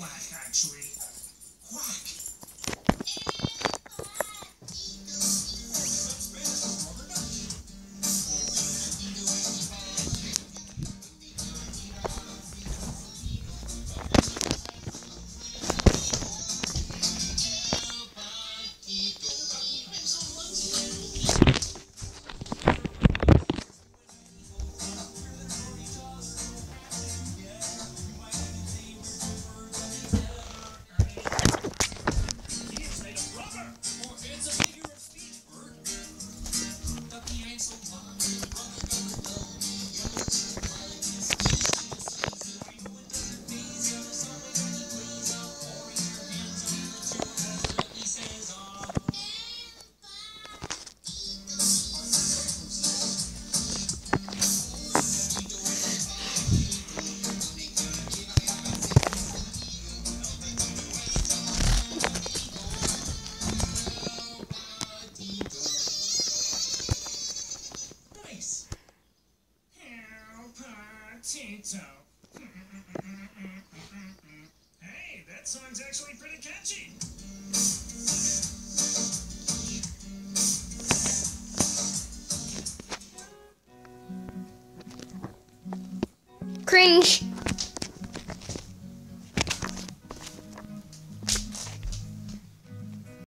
quack, actually. Quack. Potato. Hey, that song's actually pretty catchy. Cringe.